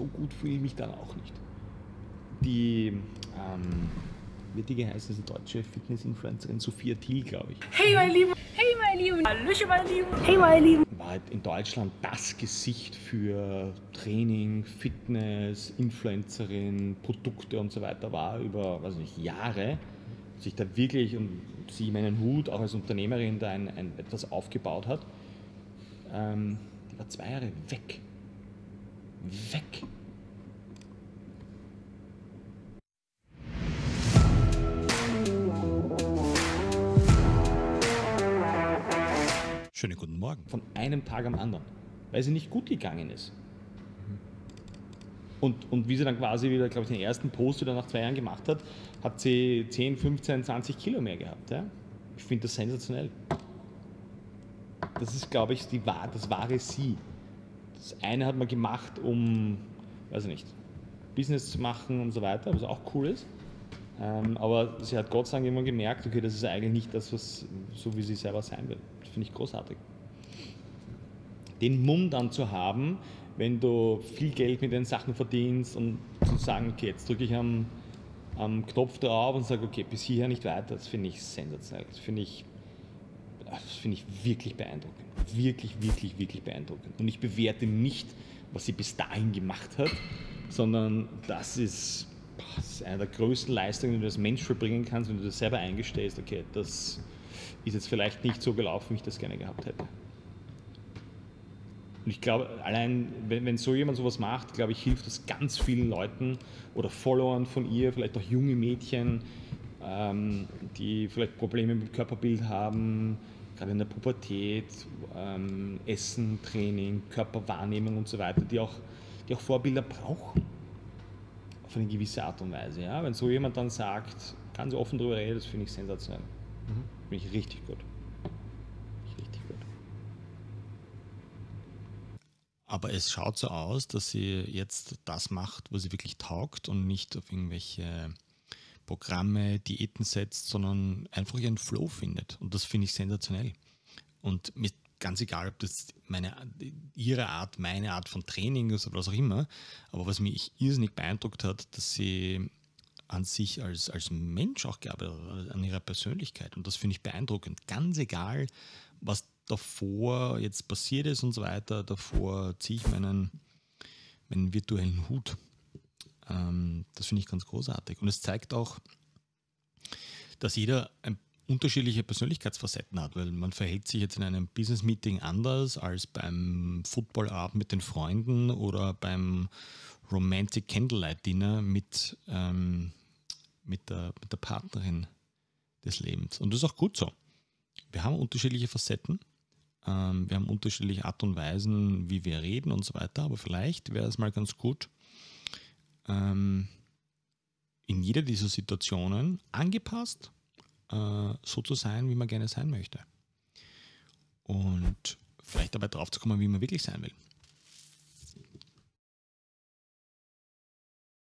so gut fühle ich mich dann auch nicht. Die, ähm, wie die heißt, diese deutsche Fitness-Influencerin Sophia Thiel, glaube ich. Hey, meine Lieben! Hey, meine Lieben! Hallöchen, meine Lieben! Hey, meine Lieben! War halt in Deutschland das Gesicht für Training, Fitness, Influencerin, Produkte und so weiter war über, weiß nicht, Jahre. Sich da wirklich, und sie meinen Hut, auch als Unternehmerin, da ein, ein etwas aufgebaut hat. Ähm, die war zwei Jahre weg. Weg. Schönen guten Morgen. Von einem Tag am anderen, weil sie nicht gut gegangen ist. Und, und wie sie dann quasi wieder, glaube ich, den ersten Post wieder nach zwei Jahren gemacht hat, hat sie 10, 15, 20 Kilo mehr gehabt. Ja? Ich finde das sensationell. Das ist, glaube ich, die, das wahre Sie. Das eine hat man gemacht, um, weiß ich nicht, Business zu machen und so weiter, was auch cool ist. Ähm, aber sie hat Gott sei Dank immer gemerkt, okay, das ist eigentlich nicht das, was so wie sie selber sein will. Das finde ich großartig. Den Mumm dann zu haben, wenn du viel Geld mit den Sachen verdienst und zu sagen, okay, jetzt drücke ich am, am Knopf drauf und sage, okay, bis hierher nicht weiter, das finde ich sensationell. Das finde ich, das finde ich wirklich beeindruckend. Wirklich, wirklich, wirklich beeindruckend. Und ich bewerte nicht, was sie bis dahin gemacht hat, sondern das ist das ist eine der größten Leistungen, die du als Mensch verbringen kannst, wenn du das selber eingestehst, okay, das ist jetzt vielleicht nicht so gelaufen, wie ich das gerne gehabt hätte. Und ich glaube, allein, wenn, wenn so jemand sowas macht, glaube ich, hilft das ganz vielen Leuten oder Followern von ihr, vielleicht auch junge Mädchen, ähm, die vielleicht Probleme mit Körperbild haben, gerade in der Pubertät, ähm, Essen, Training, Körperwahrnehmung und so weiter, die auch, die auch Vorbilder brauchen auf eine gewisse Art und Weise. Ja? Wenn so jemand dann sagt, ganz offen darüber redet, das finde ich sensationell. Mhm. Finde ich richtig gut. Richtig gut. Aber es schaut so aus, dass sie jetzt das macht, was sie wirklich taugt und nicht auf irgendwelche Programme, Diäten setzt, sondern einfach ihren Flow findet. Und das finde ich sensationell. Und mit ganz egal, ob das meine, ihre Art, meine Art von Training ist oder was auch immer, aber was mich irrsinnig beeindruckt hat, dass sie an sich als, als Mensch auch gearbeitet hat, an ihrer Persönlichkeit. Und das finde ich beeindruckend. Ganz egal, was davor jetzt passiert ist und so weiter, davor ziehe ich meinen, meinen virtuellen Hut. Ähm, das finde ich ganz großartig. Und es zeigt auch, dass jeder ein unterschiedliche Persönlichkeitsfacetten hat, weil man verhält sich jetzt in einem Business-Meeting anders als beim Footballabend mit den Freunden oder beim Romantic Candlelight Dinner mit, ähm, mit, der, mit der Partnerin des Lebens. Und das ist auch gut so. Wir haben unterschiedliche Facetten, ähm, wir haben unterschiedliche Art und Weisen, wie wir reden und so weiter, aber vielleicht wäre es mal ganz gut, ähm, in jeder dieser Situationen angepasst äh, so zu sein, wie man gerne sein möchte. Und vielleicht dabei drauf zu kommen, wie man wirklich sein will.